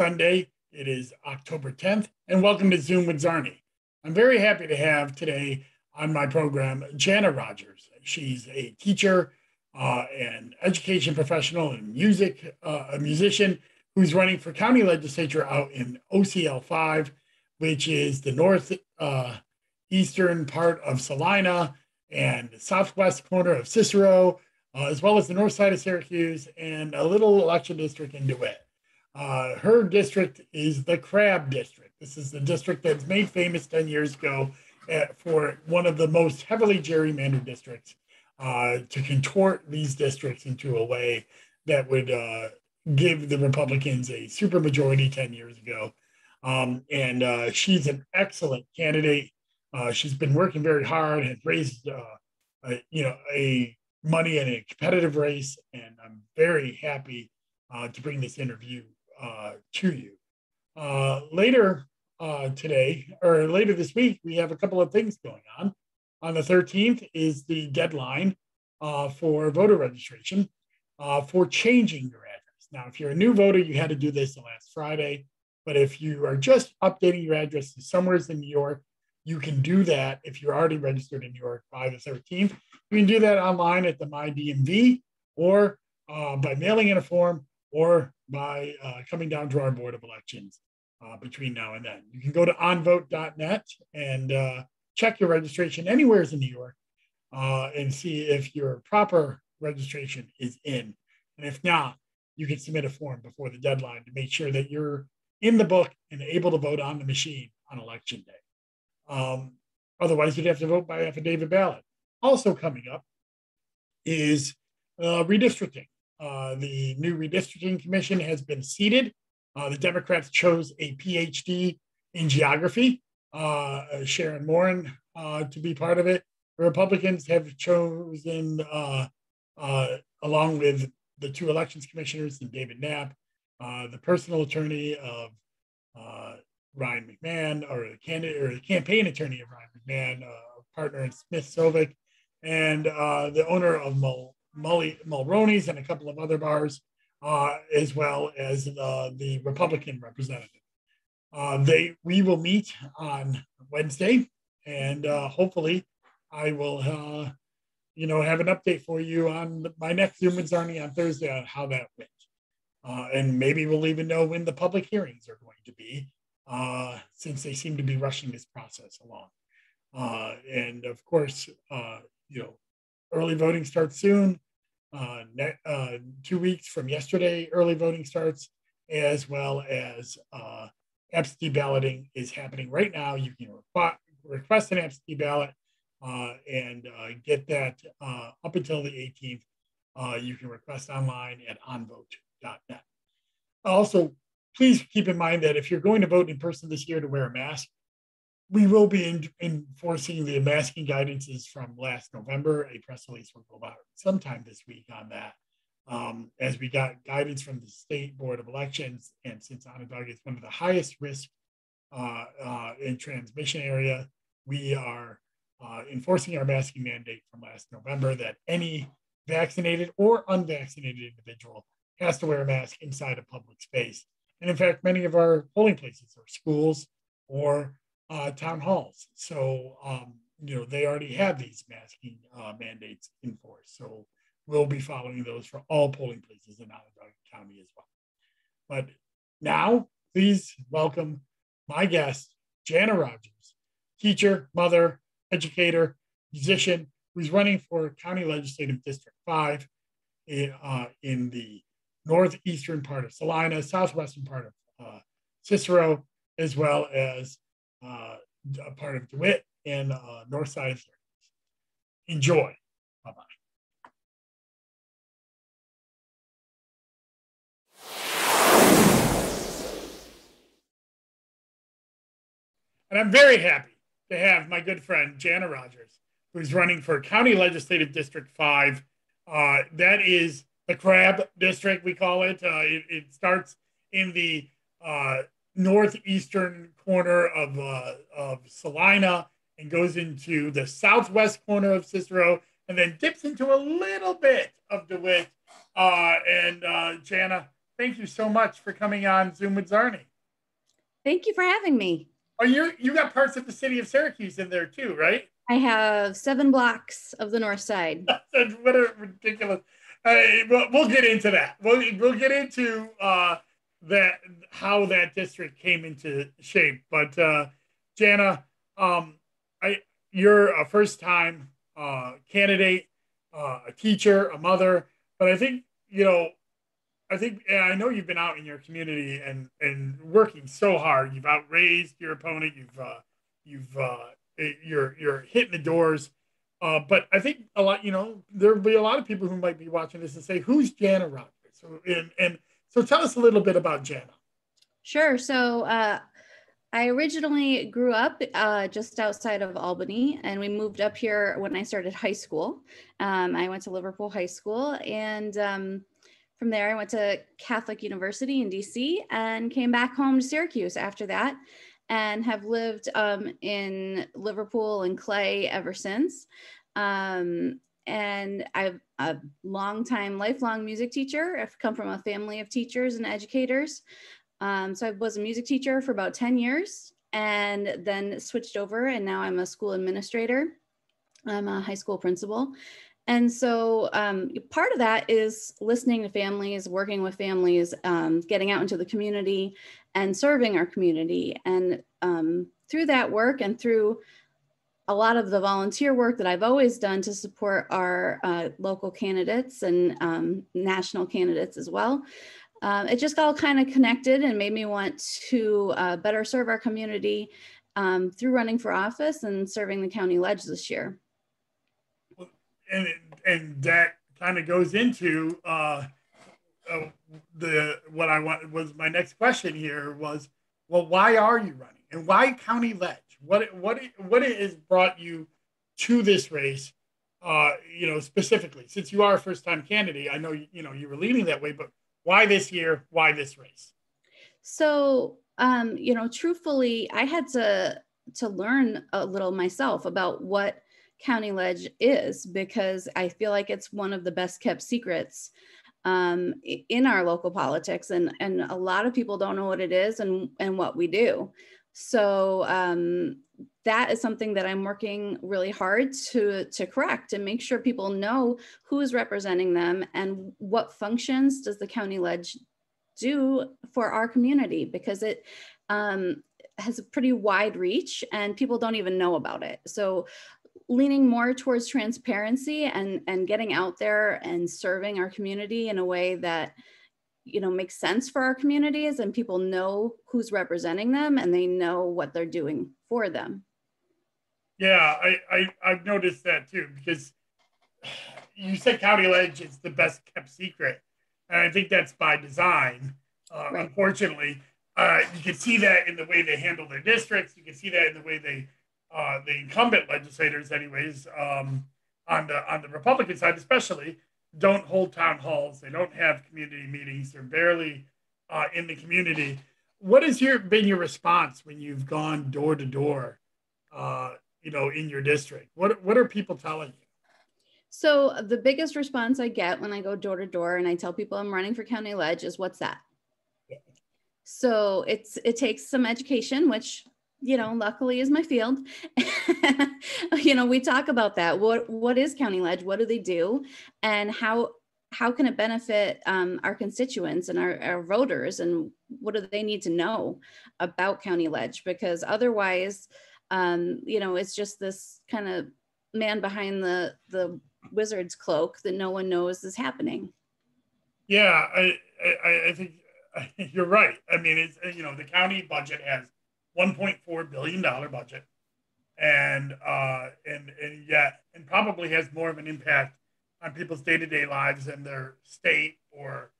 Sunday. It is October 10th, and welcome to Zoom with Czarny. I'm very happy to have today on my program Jana Rogers. She's a teacher uh, and education professional and music, uh, a musician who's running for county legislature out in OCL 5, which is the north uh, eastern part of Salina and southwest corner of Cicero, uh, as well as the north side of Syracuse and a little election district in DeWitt. Uh, her district is the Crab District. This is the district that's made famous 10 years ago at, for one of the most heavily gerrymandered districts uh, to contort these districts into a way that would uh, give the Republicans a supermajority 10 years ago. Um, and uh, she's an excellent candidate. Uh, she's been working very hard, has raised, uh, a, you know, a money in a competitive race, and I'm very happy uh, to bring this interview uh, to you. Uh, later today, or later this week, we have a couple of things going on. On the 13th is the deadline for voter registration for changing your address. Now, if you're a new voter, you had to do this last Friday. But if you are just updating your address to somewhere in New York, you can do that if you're already registered in New York by the 13th. You can do that online at the MyDMV or uh, by mailing in a form or by uh, coming down to our Board of Elections uh, between now and then. You can go to onvote.net and uh, check your registration anywhere in New York uh, and see if your proper registration is in. And if not, you can submit a form before the deadline to make sure that you're in the book and able to vote on the machine on election day. Um, otherwise, you'd have to vote by affidavit ballot. Also coming up is uh, redistricting. Uh, the new redistricting commission has been seated. Uh, the Democrats chose a PhD in geography, uh, Sharon Morin, uh, to be part of it. The Republicans have chosen, uh, along with the two elections commissioners and David Knapp, the personal attorney of Ryan McMahon, or the candidate or the campaign attorney of Ryan McMahon, partner in Smith Sovik, and the owner of Mul- Mully, Mulroney's and a couple of other bars, uh, as well as the Republican representative. Uh, they we will meet on Wednesday, and uh, hopefully, I will uh, you know have an update for you on my next with Czarny on Thursday on how that went. and maybe we'll even know when the public hearings are going to be uh, since they seem to be rushing this process along. Uh, and of course, uh, you know, early voting starts soon. Uh, ne- uh, two weeks from yesterday, early voting starts, as well as uh, absentee balloting is happening right now. You can requ- request an absentee ballot and get that up until the 18th. you can request online at onvote.net. Also, please keep in mind that if you're going to vote in person this year to wear a mask, we will be in, enforcing the masking guidances from last November. A press release will go out sometime this week on that. Um, as we got guidance from the State Board of Elections, and since Onondaga is one of the highest risk uh, uh, in transmission area, we are uh, enforcing our masking mandate from last November that any vaccinated or unvaccinated individual has to wear a mask inside a public space. And in fact, many of our polling places are schools or uh, town halls. So, um, you know, they already have these masking uh, mandates in force. So we'll be following those for all polling places in Onondaga County as well. But now, please welcome my guest, Jana Rogers, teacher, mother, educator, musician, who's running for County Legislative District 5 in, uh, in the northeastern part of Salina, southwestern part of uh, Cicero, as well as uh, a part of DeWitt and uh, north side. Enjoy. Bye bye. And I'm very happy to have my good friend Jana Rogers, who's running for County Legislative District 5. Uh, that is the crab district, we call it. Uh, it, it, starts in the uh, northeastern corner of, uh, of Salina and goes into the southwest corner of Cicero and then dips into a little bit of DeWitt. Uh, and uh, Jana, thank you so much for coming on Zoom with Czarny. Thank you for having me. Oh, you you got parts of the city of Syracuse in there too, right? I have seven blocks of the north side. what a ridiculous. Uh, we'll, we'll get into that. We'll, we'll get into uh, that how that district came into shape. But uh, Jana, um, I you're a first time uh, candidate, uh, a teacher, a mother. But I think you know, I think I know you've been out in your community and and working so hard. You've outraised your opponent. You've uh, you've uh, you're you're hitting the doors. Uh, but I think a lot, you know, there'll be a lot of people who might be watching this and say, "Who's Jana Rogers?" And and so, tell us a little bit about Jana. Sure. So, uh, I originally grew up uh, just outside of Albany, and we moved up here when I started high school. Um, I went to Liverpool High School, and um, from there, I went to Catholic University in DC and came back home to Syracuse after that, and have lived um, in Liverpool and Clay ever since. Um, and I'm a long-time, lifelong music teacher. I've come from a family of teachers and educators. Um, so I was a music teacher for about 10 years and then switched over and now I'm a school administrator. I'm a high school principal. And so um, part of that is listening to families, working with families, um, getting out into the community and serving our community. And um, through that work and through a lot of the volunteer work that I've always done to support our uh, local candidates and um, national candidates as well, um, it just all kind of connected and made me want to uh, better serve our community um, through running for office and serving the county ledge this year. And and that kind of goes into uh, uh, the what I want was my next question here was, well, why are you running and why county ledge? What what what has brought you to this race? Uh, you know, specifically since you are a first time candidate, I know you know you were leading that way, but why this year? Why this race? So, um, you know, truthfully, I had to to learn a little myself about what county ledge is because I feel like it's one of the best kept secrets um, in our local politics, and and a lot of people don't know what it is and and what we do. So um, that is something that I'm working really hard to to correct and make sure people know who is representing them and what functions does the county ledge do for our community because it um, has a pretty wide reach and people don't even know about it. So leaning more towards transparency and and getting out there and serving our community in a way that you know makes sense for our communities and people know who's representing them and they know what they're doing for them yeah, I, I I've noticed that too because you said County Ledge is the best kept secret, and I think that's by design. Uh, right. Unfortunately, uh, you can see that in the way they handle their districts. You can see that in the way they, uh, the incumbent legislators, anyways, um, on the on the Republican side, especially, don't hold town halls. They don't have community meetings. They're barely uh, in the community. What has your been your response when you've gone door to door uh, you know, in your district? What what are people telling you? So the biggest response I get when I go door to door and I tell people I'm running for county ledge is what's that? So it's it takes some education, which you know, luckily is my field. you know, we talk about that. What what is county ledge? What do they do? And how how can it benefit um, our constituents and our, our voters and what do they need to know about county ledge because otherwise um, you know, it's just this kind of man behind the the wizard's cloak that no one knows is happening. Yeah, I I, I think you're right. I mean, it's you know the county budget has 1.4 billion dollar budget, and uh, and and yet and probably has more of an impact on people's day to day lives than their state or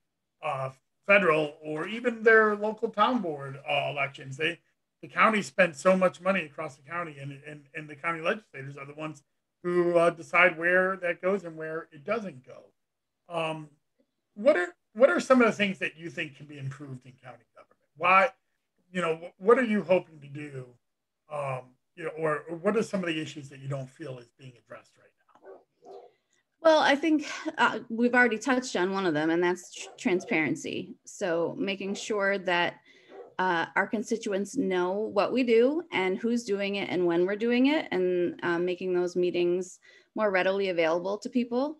uh, federal or even their local town board uh, elections. They the county spends so much money across the county, and and, and the county legislators are the ones who uh, decide where that goes and where it doesn't go. Um, what are what are some of the things that you think can be improved in county government? Why, you know, what are you hoping to do? Um, you know, or, or what are some of the issues that you don't feel is being addressed right now? Well, I think uh, we've already touched on one of them, and that's tr- transparency. So making sure that uh, our constituents know what we do and who's doing it and when we're doing it, and um, making those meetings more readily available to people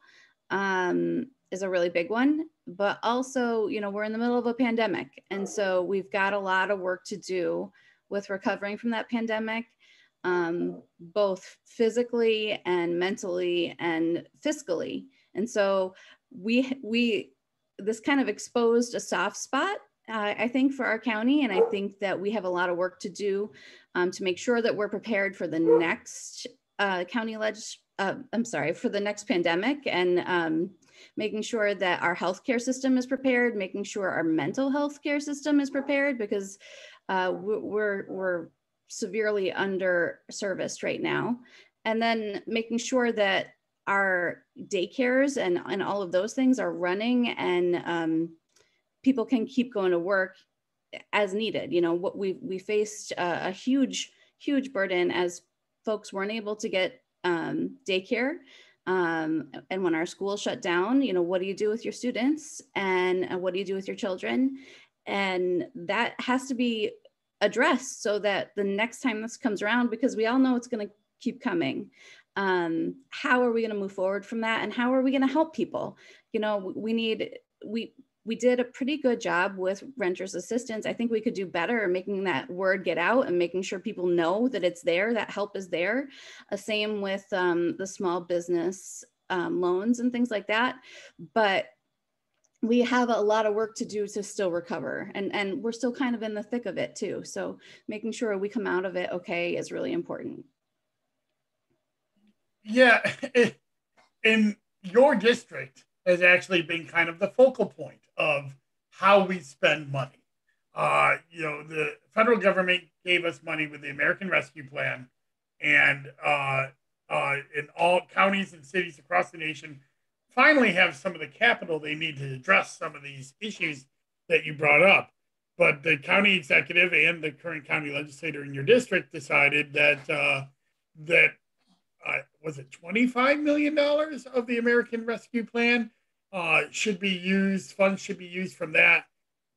um, is a really big one. But also, you know, we're in the middle of a pandemic, and so we've got a lot of work to do with recovering from that pandemic um, both physically and mentally and fiscally. And so we we this kind of exposed a soft spot, uh, I think, for our county, and I think that we have a lot of work to do um, to make sure that we're prepared for the next uh, county leg. Uh, I'm sorry for the next pandemic and. Um, making sure that our healthcare system is prepared, making sure our mental health care system is prepared because uh, we're, we're severely under serviced right now. And then making sure that our daycares and, and all of those things are running and um, people can keep going to work as needed. You know, what we we faced a, a, huge, huge burden as folks weren't able to get um, daycare. Um, and when our schools shut down, you know, what do you do with your students and uh, what do you do with your children? And that has to be addressed so that the next time this comes around, because we all know it's going to keep coming, um, how are we going to move forward from that? And how are we going to help people? You know, we need, we, we did a pretty good job with renters assistance. I think we could do better making that word get out and making sure people know that it's there, that help is there. Uh, same with um, the small business um, loans and things like that. But we have a lot of work to do to still recover and and we're still kind of in the thick of it too so making sure we come out of it okay is really important yeah in your district has actually been kind of the focal point of how we spend money uh, you know the federal government gave us money with the american rescue plan and uh, uh, in all counties and cities across the nation finally have some of the capital they need to address some of these issues that you brought up. But the county executive and the current county legislator in your district decided that uh, that uh, was it twenty five million dollars of the American Rescue Plan uh, should be used. Funds should be used from that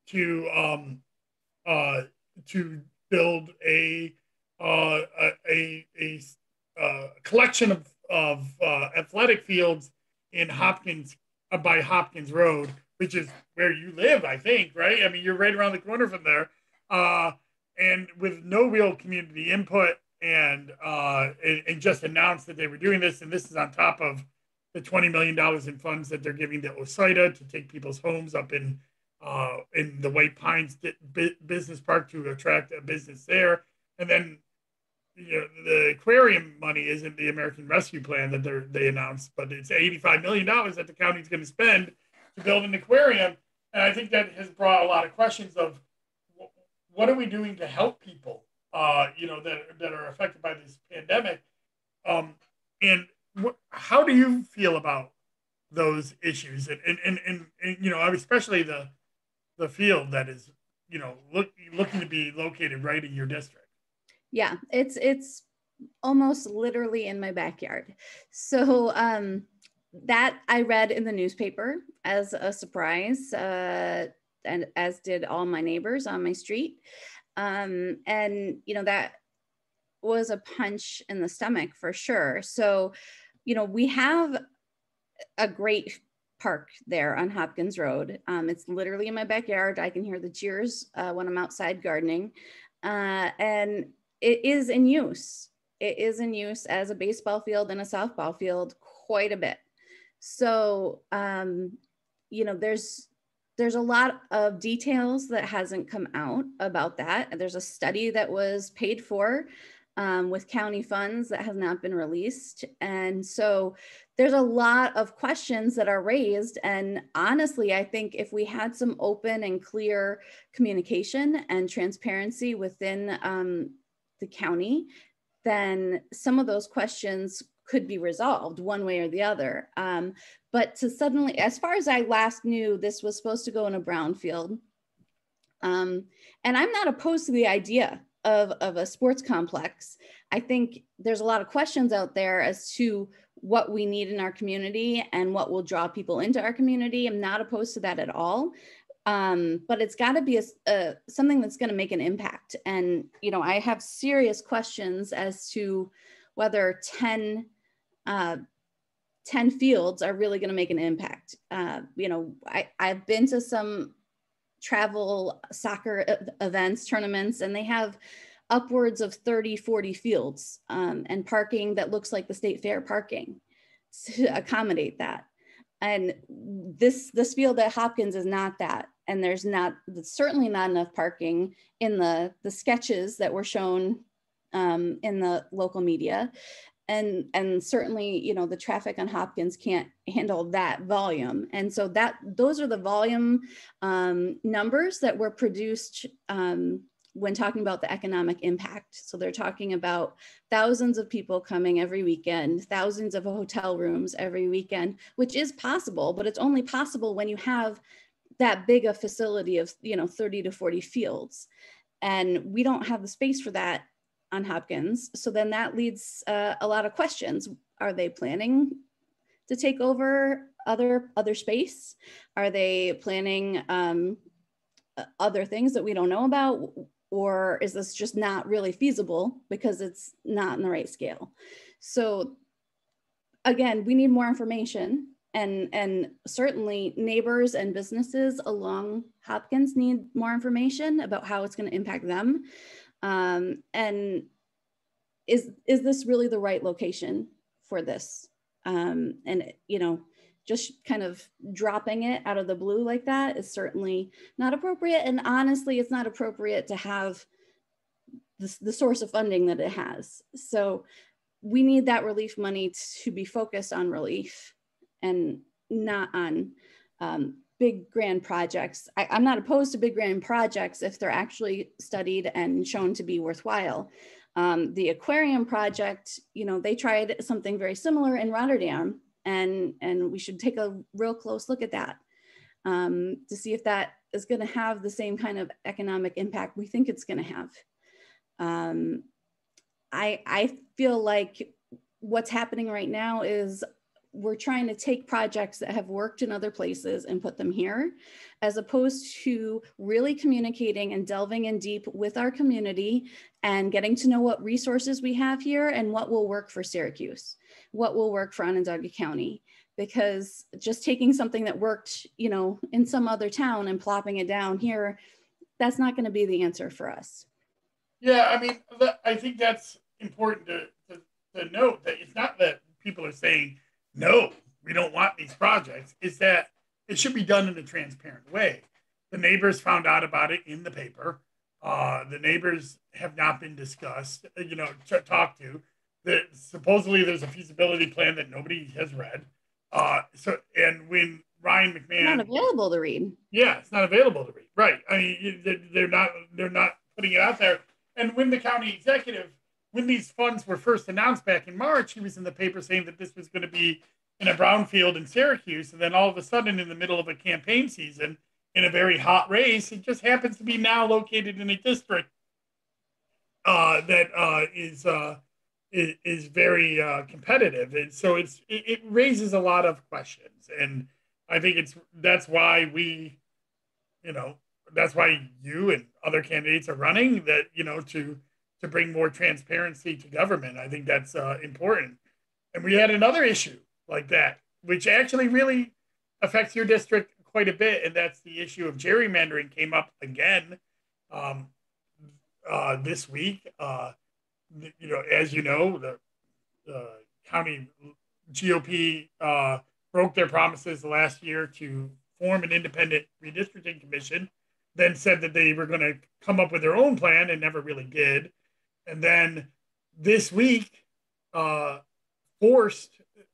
to um, uh, to build a uh, a a, a uh, collection of of athletic fields in Hopkins uh, by Hopkins Road, which is where you live, I think, right? I mean, you're right around the corner from there, uh, and with no real community input, and, uh, and and just announced that they were doing this, and this is on top of the twenty million dollars in funds that they're giving to OCIDA to take people's homes up in uh, in the White Pines Business Park to attract a business there, and then you know, the aquarium money isn't the American Rescue Plan that they they announced, but it's eighty-five million dollars that the county's going to spend to build an aquarium, and I think that has brought a lot of questions of what are we doing to help people, uh, you know, that that are affected by this pandemic, um, and wh- how do you feel about those issues, and and, and and and you know, especially the the field that is you know look, looking to be located right in your district. Yeah it's it's almost literally in my backyard. So um that i read in the newspaper as a surprise uh and as did all my neighbors on my street um and you know that was a punch in the stomach for sure so you know we have a great park there on Hopkins Road. Um, it's literally in my backyard. I can hear the cheers uh, when I'm outside gardening. Uh, and it is in use. It is in use as a baseball field and a softball field quite a bit. So, um, you know, there's there's a lot of details that hasn't come out about that. There's a study that was paid for um, with county funds that has not been released. And so there's a lot of questions that are raised. And honestly, I think if we had some open and clear communication and transparency within um, the county, then some of those questions could be resolved one way or the other. Um, but to suddenly, as far as I last knew, this was supposed to go in a brownfield. Um, and I'm not opposed to the idea of, of a sports complex. I think there's a lot of questions out there as to what we need in our community and what will draw people into our community. I'm not opposed to that at all. Um, but it's got to be a, a, something that's going to make an impact. And, you know, I have serious questions as to whether 10, uh, 10 fields are really going to make an impact. Uh, you know, I, I've been to some travel soccer events, tournaments, and they have upwards of 30, 40 fields um, and parking that looks like the state fair parking to accommodate that. And this this field at Hopkins is not that. And there's not certainly not enough parking in the the sketches that were shown um, in the local media. And and certainly, you know, the traffic on Hopkins can't handle that volume. And so that those are the volume um, numbers that were produced um, when talking about the economic impact. So they're talking about thousands of people coming every weekend, thousands of hotel rooms every weekend, which is possible, but it's only possible when you have that big a facility of, you know, 30 to 40 fields. And we don't have the space for that on Hopkins. So then that leads uh, a lot of questions. Are they planning to take over other other space? Are they planning um, other things that we don't know about? or is this just not really feasible because it's not in the right scale so again we need more information and and certainly neighbors and businesses along hopkins need more information about how it's going to impact them um, and is is this really the right location for this um, and you know just kind of dropping it out of the blue like that is certainly not appropriate. And honestly, it's not appropriate to have the, the source of funding that it has. So we need that relief money to be focused on relief and not on um, big grand projects. I, am not opposed to big grand projects if they're actually studied and shown to be worthwhile. Um, the aquarium project, you know, they tried something very similar in Rotterdam and and we should take a real close look at that um, to see if that is going to have the same kind of economic impact we think it's going to have. Um, I I feel like what's happening right now is we're trying to take projects that have worked in other places and put them here, as opposed to really communicating and delving in deep with our community and getting to know what resources we have here and what will work for Syracuse, what will work for Onondaga County. Because just taking something that worked, you know, in some other town and plopping it down here, that's not going to be the answer for us. Yeah, I mean, I think that's important to, to, to note that it's not that people are saying no, we don't want these projects, is that it should be done in a transparent way. The neighbors found out about it in the paper. Uh, the neighbors have not been discussed, you know, t- talked to. That supposedly there's a feasibility plan that nobody has read. Uh, so, and when Ryan McMahon not available to read, yeah, it's not available to read. Right? I mean, they're not they're not putting it out there. And when the county executive when these funds were first announced back in March, he was in the paper saying that this was going to be in a brownfield in Syracuse. And then all of a sudden, in the middle of a campaign season, in a very hot race, it just happens to be now located in a district uh, that uh, is, uh, is, is very uh, competitive, and so it's it, it raises a lot of questions. And I think it's that's why we, you know, that's why you and other candidates are running. That you know to to bring more transparency to government. I think that's uh, important. And we had another issue like that, which actually really affects your district quite a bit, and that's the issue of gerrymandering came up again um, uh, this week. Uh, you know, as you know, the, county GOP uh, broke their promises last year to form an independent redistricting commission, then said that they were going to come up with their own plan and never really did and then this week uh, forced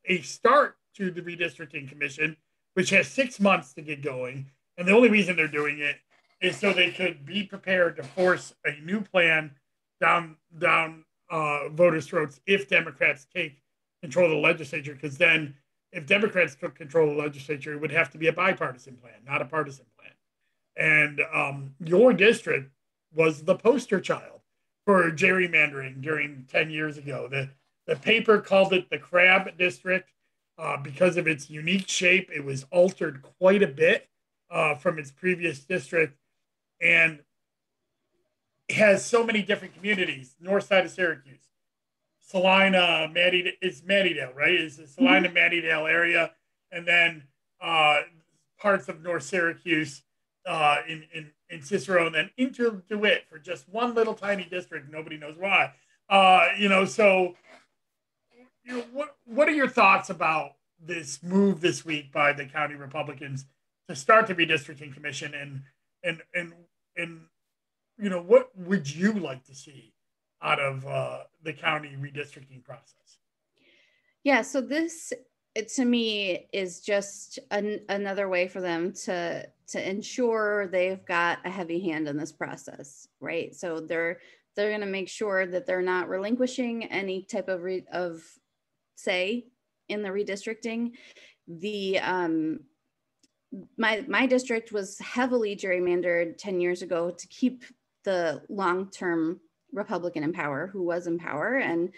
a start to the redistricting commission, which has six months to get going. And the only reason they're doing it is so they could be prepared to force a new plan down down uh, voters' throats if Democrats take control of the legislature. Because then, if Democrats took control of the legislature, it would have to be a bipartisan plan, not a partisan plan. And um, your district was the poster child for gerrymandering during 10 years ago. The, the paper called it the crab district uh, because of its unique shape. It was altered quite a bit uh, from its previous district and has so many different communities, north side of Syracuse. Salina, Maddie, it's Mattydale, right? It's the Salina, mm-hmm. Mattydale area. And then uh, parts of North Syracuse uh, in, in, in Cicero, and then into DeWitt for just one little tiny district. Nobody knows why. Uh, you know, so you know, what what are your thoughts about this move this week by the county Republicans to start the redistricting commission and and and and you know what would you like to see out of uh, the county redistricting process? Yeah, so this it, to me is just an, another way for them to to ensure they've got a heavy hand in this process, right? So they're they're going to make sure that they're not relinquishing any type of re, of say in the redistricting. The um, my my district was heavily gerrymandered 10 years ago to keep the long-term Republican in power who was in power and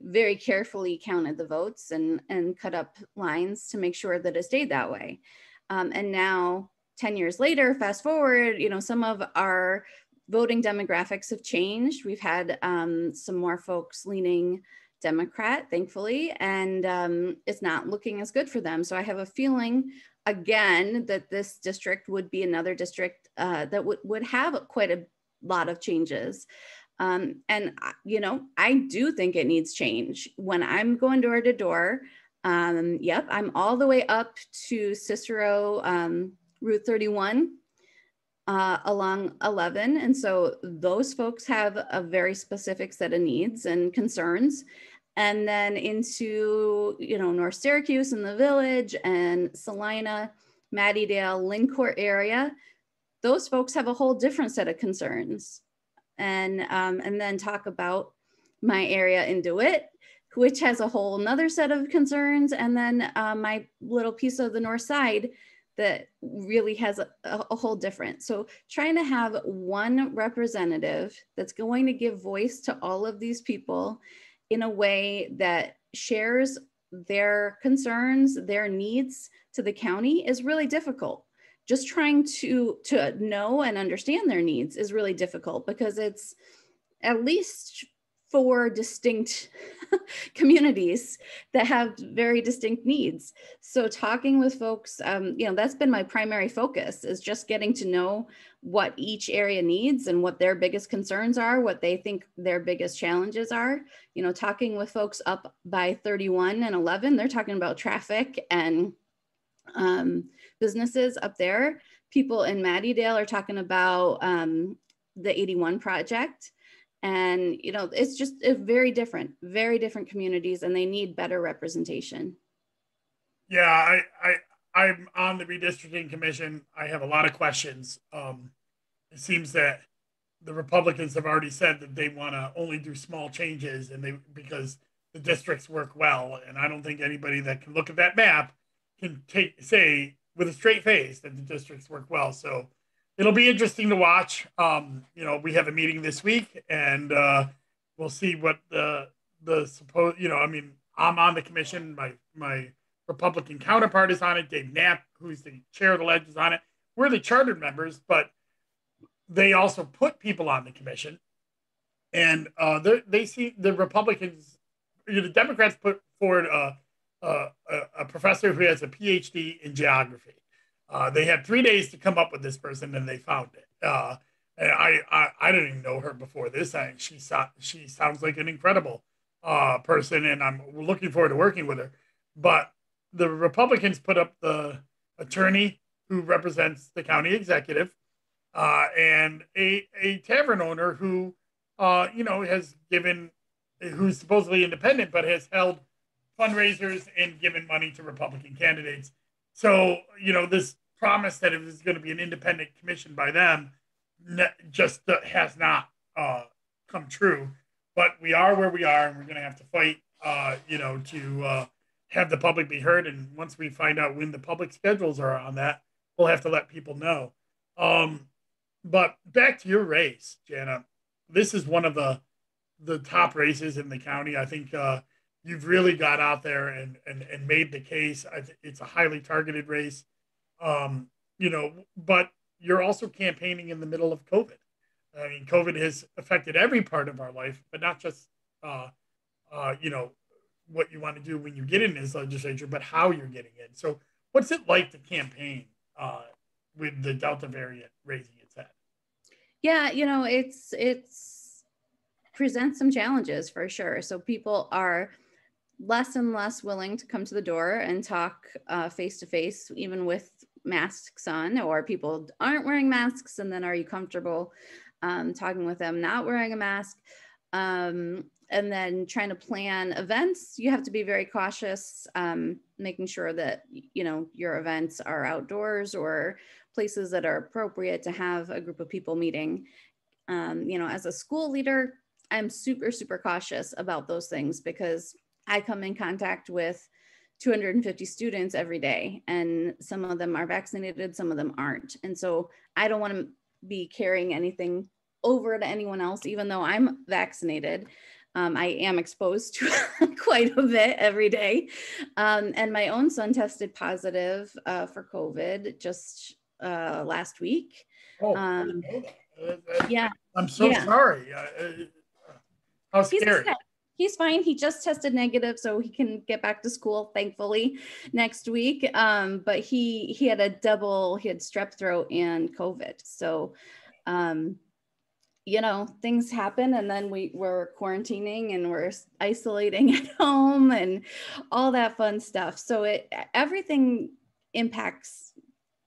very carefully counted the votes and, and cut up lines to make sure that it stayed that way. Um, and now, 10 years later, fast forward, you know, some of our voting demographics have changed. We've had um, some more folks leaning Democrat, thankfully, and um, it's not looking as good for them. So I have a feeling, again, that this district would be another district uh, that would, would have quite a lot of changes. Um, and, you know, I do think it needs change. When I'm going door to door, um, yep, I'm all the way up to Cicero um, Route 31 uh, along 11. And so those folks have a very specific set of needs and concerns. And then into, you know, North Syracuse and the village and Salina, Mattydale, Lyncourt area, those folks have a whole different set of concerns and um, and then talk about my area in DeWitt, which has a whole another set of concerns, and then uh, my little piece of the north side that really has a, a, whole different. So trying to have one representative that's going to give voice to all of these people in a way that shares their concerns, their needs to the county is really difficult just trying to to know and understand their needs is really difficult because it's at least four distinct communities that have very distinct needs. So talking with folks um, you know that's been my primary focus is just getting to know what each area needs and what their biggest concerns are what they think their biggest challenges are. You know talking with folks up by 31 and 11 they're talking about traffic and um, businesses up there. People in Mattydale are talking about um, the 81 project. And, you know, it's just very different, very different communities, and they need better representation. Yeah, I, I, I'm on the redistricting commission. I have a lot of questions. Um, it seems that the Republicans have already said that they want to only do small changes, and they because the districts work well. And I don't think anybody that can look at that map can take say with a straight face that the districts work well. So it'll be interesting to watch. Um, you know, we have a meeting this week, and uh, we'll see what the the suppose. You know, I mean, I'm on the commission. My my Republican counterpart is on it. Dave Knapp, who's the chair of the ledge, is on it. We're the chartered members, but they also put people on the commission, and uh, they see the Republicans. You know, the Democrats put forward a a, professor who has a PhD in geography. Uh, they had three days to come up with this person, and they found it. Uh, I, I, I didn't even know her before this. I, she saw, she sounds like an incredible uh, person, and I'm looking forward to working with her. But the Republicans put up the attorney who represents the county executive, uh, and a a tavern owner who, uh, you know, has given, who's supposedly independent, but has held fundraisers and given money to Republican candidates. So, you know, this promise that it was going to be an independent commission by them just has not uh, come true. But we are where we are, and we're going to have to fight, uh, you know, to uh, have the public be heard. And once we find out when the public schedules are on that, we'll have to let people know. Um, but back to your race, Jana. This is one of the the top races in the county. I think uh, you've really got out there and and, and made the case. It's a highly targeted race, um, you know, but you're also campaigning in the middle of COVID. I mean, COVID has affected every part of our life, but not just, uh, uh, you know, what you want to do when you get in this legislature, but how you're getting in. So, what's it like to campaign uh, with the Delta variant raising its head? Yeah, you know, it's it's presents some challenges for sure. So people are less and less willing to come to the door and talk face to face, even with masks on, or people aren't wearing masks. And then, are you comfortable um, talking with them not wearing a mask? Um, and then trying to plan events you have to be very cautious um, making sure that you know your events are outdoors or places that are appropriate to have a group of people meeting um, you know as a school leader i'm super super cautious about those things because i come in contact with 250 students every day and some of them are vaccinated some of them aren't and so i don't want to be carrying anything over to anyone else even though i'm vaccinated um, I am exposed to quite a bit every day. Um, and my own son tested positive uh, for COVID just uh, last week. Oh, um, yeah. I'm so yeah. sorry. Uh, how scary. He's, fine. He just tested negative, so he can get back to school, thankfully, next week. Um, but he he had a double, he had strep throat and COVID. So um, you know things happen and then we were quarantining and we're isolating at home and all that fun stuff so it everything impacts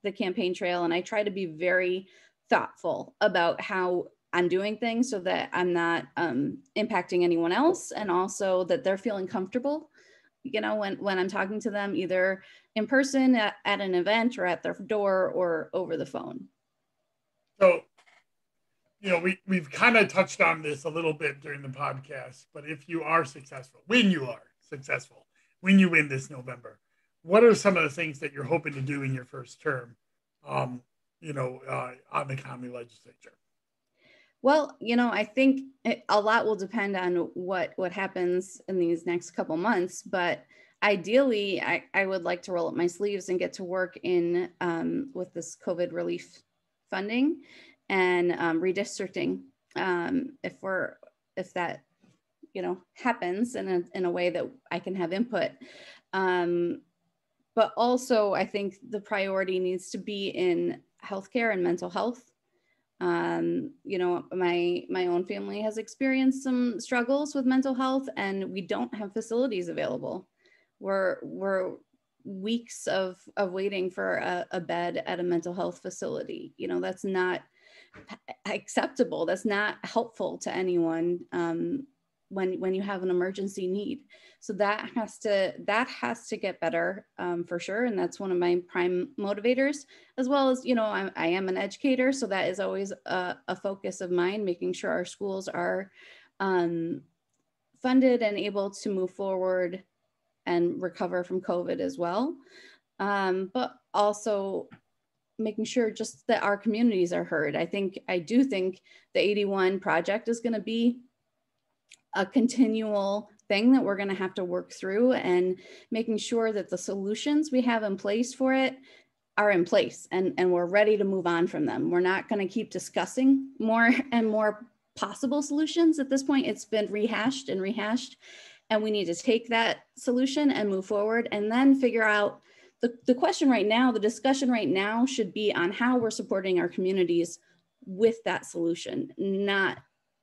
the campaign trail and i try to be very thoughtful about how i'm doing things so that i'm not um, impacting anyone else and also that they're feeling comfortable you know when when i'm talking to them either in person at, at an event or at their door or over the phone so you know, we, we've kind of touched on this a little bit during the podcast, but if you are successful, when you are successful, when you win this November, what are some of the things that you're hoping to do in your first term, um, you know, uh, on the county legislature? Well, you know, I think a lot will depend on what what happens in these next couple months, but ideally, I, I would like to roll up my sleeves and get to work in um, with this COVID relief funding and um, redistricting um, if we're if that you know happens in a, in a way that I can have input. Um, but also, I think the priority needs to be in healthcare and mental health. Um, you know, my my own family has experienced some struggles with mental health, and we don't have facilities available. We're we're weeks of of waiting for a, a bed at a mental health facility. You know, that's not acceptable. That's not helpful to anyone um, when when you have an emergency need. So that has to that has to get better um, for sure, and that's one of my prime motivators. As well as you know, I'm, I am an educator, so that is always a, a focus of mine, making sure our schools are um, funded and able to move forward and recover from COVID as well. Um, but also making sure just that our communities are heard. I think, I do think the 81 project is going to be a continual thing that we're going to have to work through and making sure that the solutions we have in place for it are in place and, and we're ready to move on from them. We're not going to keep discussing more and more possible solutions at this point. It's been rehashed and rehashed. And we need to take that solution and move forward and then figure out the, the question right now, the discussion right now should be on how we're supporting our communities with that solution, not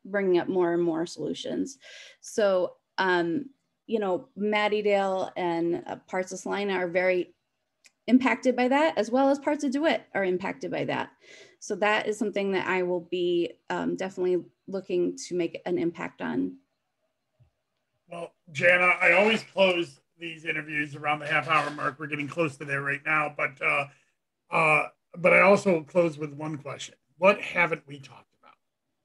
bringing up more and more solutions. So, um, you know, Mattydale and uh, parts of Salina are very impacted by that, as well as parts of DeWitt are impacted by that. So that is something that I will be um, definitely looking to make an impact on. Well, Jana, I always close these interviews around the half hour mark. We're getting close to there right now, but uh, uh, but I also close with one question: What haven't we talked?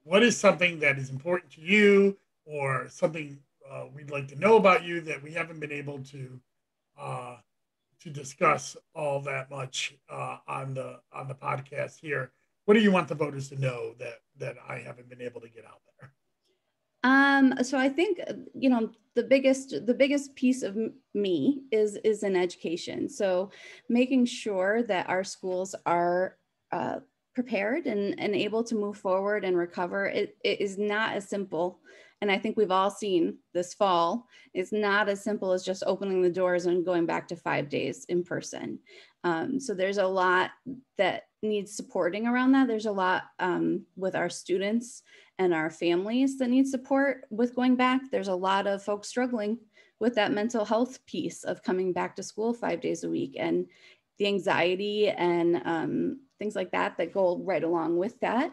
What is something that is important to you, or something uh, we'd like to know about you that we haven't been able to uh, to discuss all that much uh, on the on the podcast here? What do you want the voters to know that that I haven't been able to get out there? Um, so I think you know the biggest the biggest piece of me is is in education. So making sure that our schools are uh, prepared and, and able to move forward and recover it, it is not as simple and i think we've all seen this fall it's not as simple as just opening the doors and going back to five days in person. Um, so there's a lot that needs supporting around that. There's a lot um, with our students and our families that need support with going back. There's a lot of folks struggling with that mental health piece of coming back to school five days a week and the anxiety and um, things like that that go right along with that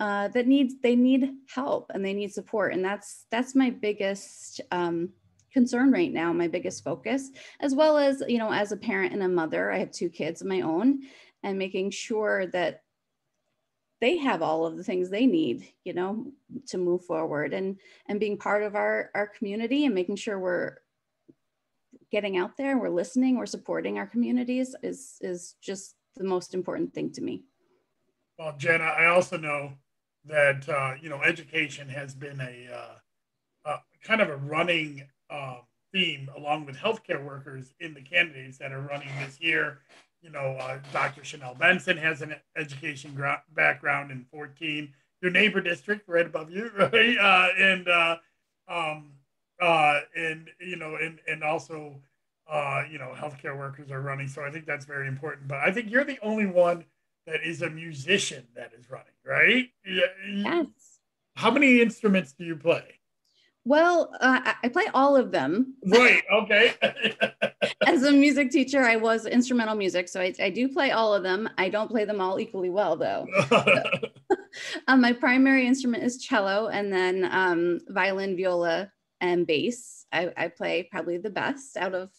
uh, that needs they need help and they need support. And that's that's my biggest um, concern right now my biggest focus as well as you know as a parent and a mother i have two kids of my own and making sure that they have all of the things they need you know to move forward and and being part of our our community and making sure we're getting out there we're listening we're supporting our communities is is just the most important thing to me. Well Jana i also know that uh, you know education has been a uh, uh, kind of a running um, theme along with healthcare workers in the candidates that are running this year. You know uh, dr chanel benson has an education gra- background in 14 your neighbor district right above you right? Uh, and um, uh, and you know, and and also, uh, you know, healthcare workers are running. So I think that's very important. But I think you're the only one that is a musician that is running, right? Yes. How many instruments do you play? Well, uh, I play all of them. Right. Okay. As a music teacher, I was instrumental music, so I, I, do play all of them. I don't play them all equally well, though. um, my primary instrument is cello, and then um, violin, viola, and bass. I, I play probably the best out of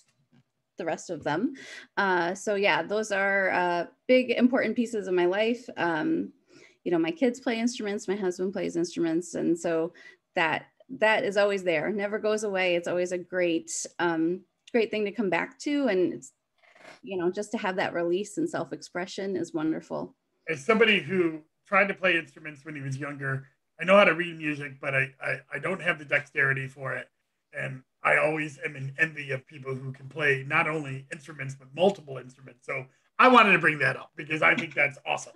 the rest of them. Uh, so yeah, those are uh, big important pieces of my life. Um, you know, my kids play instruments, my husband plays instruments, and so that that is always there, never goes away. It's always a great um, great thing to come back to, and it's you know just to have that release and self expression is wonderful. As somebody who tried to play instruments when he was younger, I know how to read music, but I, I, I don't have the dexterity for it. And I always am in envy of people who can play not only instruments, but multiple instruments. So I wanted to bring that up because I think that's awesome.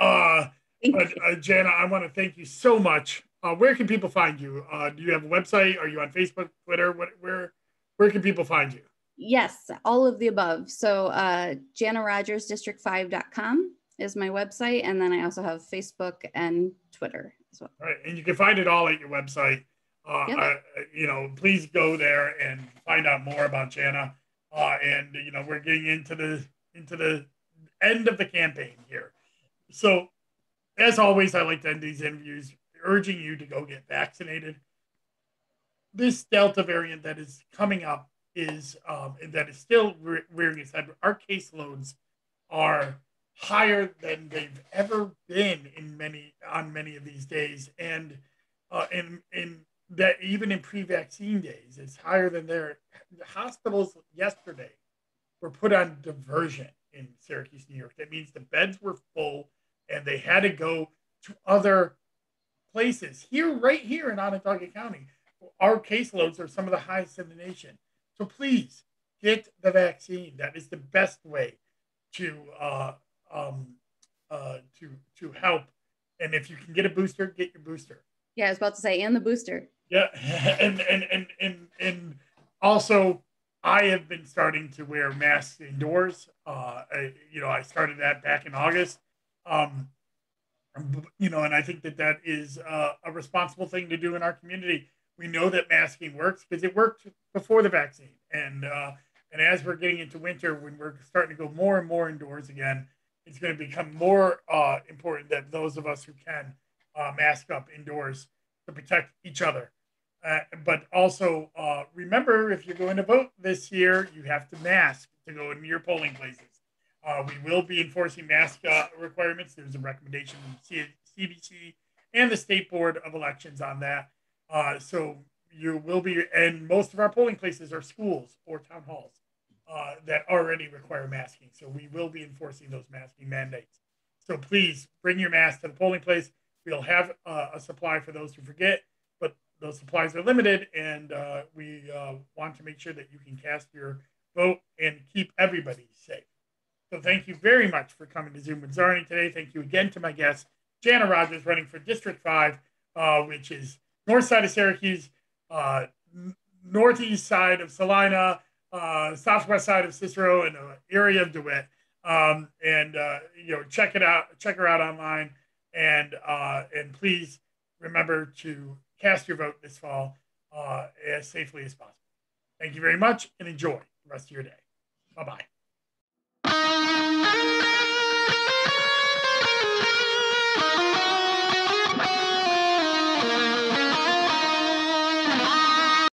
Uh, but uh, Jana, I want to thank you so much. Uh, where can people find you? Uh, do you have a website? Are you on Facebook, Twitter? What, where, where can people find you? Yes, all of the above. So uh, JanaRogersDistrict5.com is my website. And then I also have Facebook and Twitter as well. All right, and you can find it all at your website. Uh, yep. uh, you know, please go there and find out more about Jana. Uh, and you know, we're getting into the into the end of the campaign here. So, as always, I like to end these interviews urging you to go get vaccinated. This Delta variant that is coming up is um, that is still rearing its head. Our caseloads are higher than they've ever been in many on many of these days, and uh, in in that even in pre-vaccine days, it's higher than their hospitals yesterday were put on diversion in Syracuse, New York. That means the beds were full and they had to go to other places. Here, right here in Onondaga County, our caseloads are some of the highest in the nation. So please get the vaccine. That is the best way to uh, um, uh, to to help. And if you can get a booster, get your booster. Yeah, I was about to say, and the booster. Yeah, and and and and and also, I have been starting to wear masks indoors. Uh, I, you know, I started that back in August. Um, you know, and I think that that is uh, a responsible thing to do in our community. We know that masking works because it worked before the vaccine, and uh, and as we're getting into winter, when we're starting to go more and more indoors again, it's going to become more uh, important that those of us who can uh, mask up indoors to protect each other. Uh, but also uh, remember, if you're going to vote this year, you have to mask to go into your polling places. Uh, we will be enforcing mask uh, requirements. There's a recommendation from CDC and the State Board of Elections on that. so you will be, and most of our polling places are schools or town halls uh, that already require masking. So we will be enforcing those masking mandates. So please bring your mask to the polling place. We'll have uh, a supply for those who forget, but those supplies are limited, and uh, we uh, want to make sure that you can cast your vote and keep everybody safe. So thank you very much for coming to Zoom with Czarny today. Thank you again to my guest, Jana Rogers, running for District 5, uh, which is north side of Syracuse, northeast side of Salina, uh, southwest side of Cicero, and the area of DeWitt. Um, and uh, you know, check it out, check her out online, and uh, and please remember to cast your vote this fall uh, as safely as possible. Thank you very much, and enjoy the rest of your day. Bye bye.